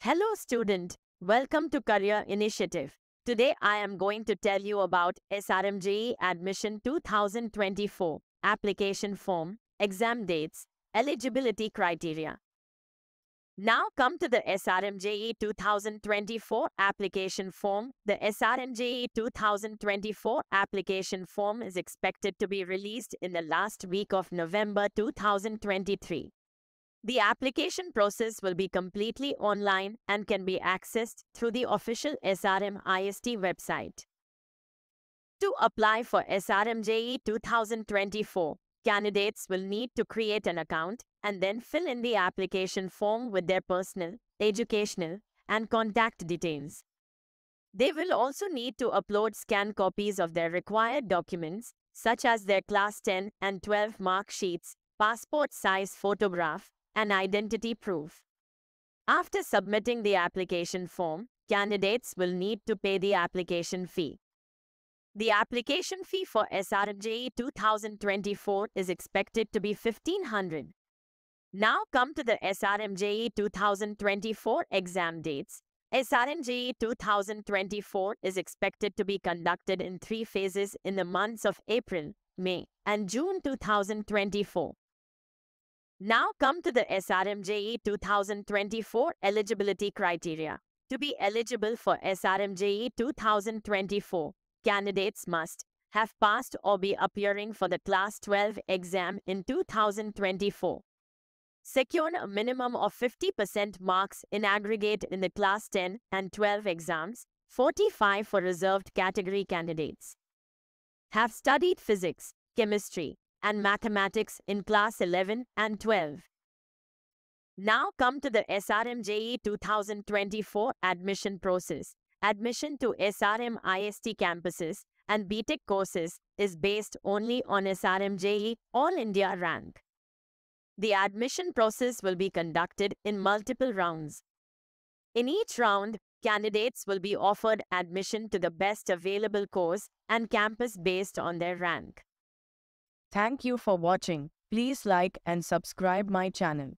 Hello student, welcome to Career Initiative. Today I am going to tell you about SRM Admission 2024 application form, exam dates, eligibility criteria. Now come to the SRM 2024 application form. The SRM 2024 application form is expected to be released in the last week of November 2023. The application process will be completely online and can be accessed through the official SRM IST website. To apply for SRM JEE 2024, candidates will need to create an account and then fill in the application form with their personal, educational, and contact details. They will also need to upload scanned copies of their required documents, such as their Class 10 and 12 mark sheets, passport size photograph, and identity proof. After submitting the application form, candidates will need to pay the application fee. The application fee for SRM 2024 is expected to be 1500 Now come to the SRM 2024 exam dates. SRM 2024 is expected to be conducted in three phases in the months of April, May, and June 2024. Now come to the SRMJE 2024 eligibility criteria. To be eligible for SRMJE 2024, candidates must have passed or be appearing for the Class 12 exam in 2024. Secure a minimum of 50% marks in aggregate in the Class 10 and 12 exams, 45 for reserved category candidates. Have studied physics, chemistry, and mathematics in class 11 and 12. Now come to the SRMJE 2024 admission process. Admission to SRM IST campuses and BTech courses is based only on SRMJE All India rank. The admission process will be conducted in multiple rounds. In each round, candidates will be offered admission to the best available course and campus based on their rank. Thank you for watching. Please like and subscribe my channel.